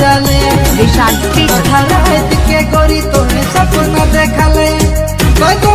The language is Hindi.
चैन चुरा ले विशाल के गोरी तोहे सपना देखा ले। कोई तो